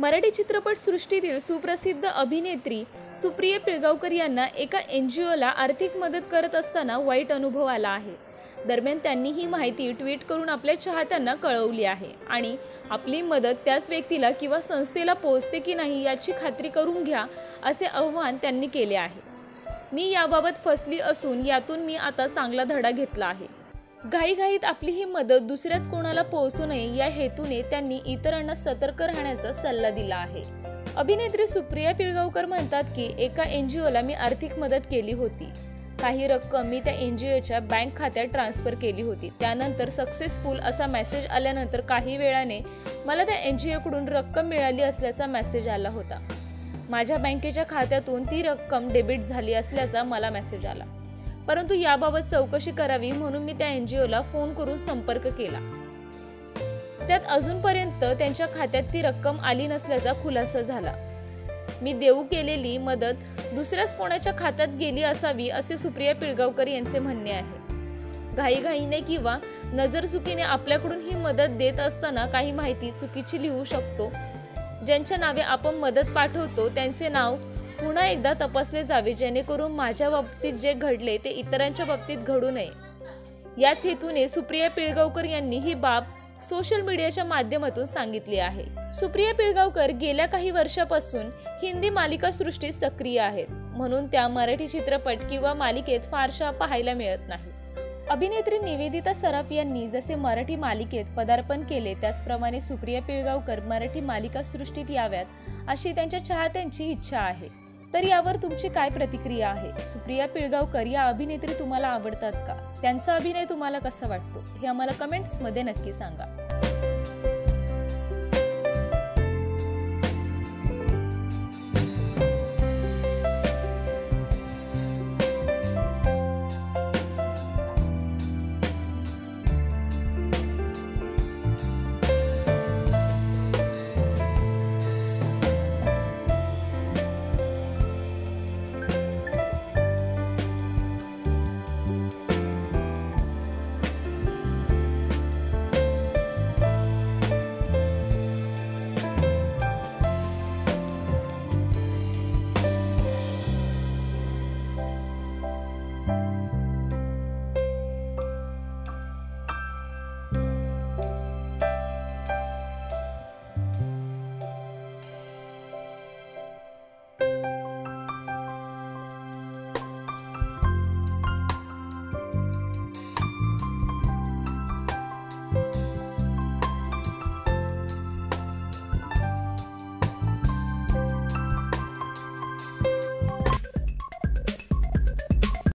मराठी चित्रपटसृष्टीतील सुप्रसिद्ध अभिनेत्री सुप्रिय पिळगावकर यांना एका एन जी ओला आर्थिक मदत करत असताना वाईट अनुभव आला आहे. दरम्यान त्यांनी ही माहिती ट्विट करून आपल्या चाहत्यांना कळवली आहे आणि आपली मदत त्याच व्यक्तीला किंवा संस्थेला पोहोचते की नाही याची खात्री करून घ्या असे आव्हान त्यांनी केले आहे. मी याबाबत फसली असून यातून मी आता चांगला धडा घेतला आहे. घाईघाईत आपली ही मदत दुसऱ्याच कोणाला पोहोचू नये या हेतूने त्यांनी इतरांना सतर्क राहण्याचा सल्ला दिला आहे. अभिनेत्री सुप्रिया पिळगावकर म्हणतात की एका एन जी ओला मी आर्थिक मदत केली होती. काही रक्कम मी त्या एन जी ओच्या बँक खात्यात ट्रान्स्फर केली होती. त्यानंतर सक्सेसफुल असा मेसेज आल्यानंतर काही वेळाने मला त्या एन जी ओकडून रक्कम मिळाली असल्याचा मेसेज आला होता. माझ्या बँकेच्या खात्यातून ती रक्कम डेबिट झाली असल्याचा मला मेसेज आला. परंतु याबाबत चौकशी करावी म्हणून मी त्या एन जी ओला फोन करून संपर्क केला. त्यात अजूनपर्यंत त्यांच्या खात्यात ती रक्कम आली नसल्याचा खुलासा झाला. मी देऊ केलेली मदत दुसऱ्याच कोणाच्या खात्यात गेली असावी असे सुप्रिया पिळगावकर यांचे म्हणणे आहे. घाईघाईने किंवा नजरचुकीने आपल्याकडून ही मदत देत असताना काही माहिती चुकीची लिहू शकतो. ज्यांच्या नावे आपण मदत पाठवतो त्यांचे नाव पुन्हा एकदा तपासले जावे जेणेकरून माझ्या बाबतीत जे घडले ते इतरांच्या बाबतीत घडू नये. याच हेतूने सुप्रिया पिळगावकर यांनी ही बाब सोशल मीडियाच्या माध्यमातून सांगितली आहे. सुप्रिया पिळगावकर गेल्या काही वर्षापासून हिंदी मालिका सृष्टीत सक्रिय आहेत. म्हणून त्या मराठी चित्रपट किंवा मालिकेत फारशा पाहायला मिळत नाही. अभिनेत्री निवेदिता सराफ यांनी जसे मराठी मालिकेत पदार्पण केले त्याचप्रमाणे सुप्रिया पिळगावकर मराठी मालिका सृष्टीत याव्यात अशी त्यांच्या चाहत्यांची इच्छा आहे. तर यावर तुमची काय प्रतिक्रिया आहे? सुप्रिया पिळगावकर या अभिनेत्री तुम्हाला आवडतात का? त्यांचा अभिनय तुम्हाला कसा वाटतो? हे आम्हाला कमेंट्समध्ये नक्की सांगा.